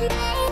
Monday.